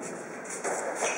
えっ?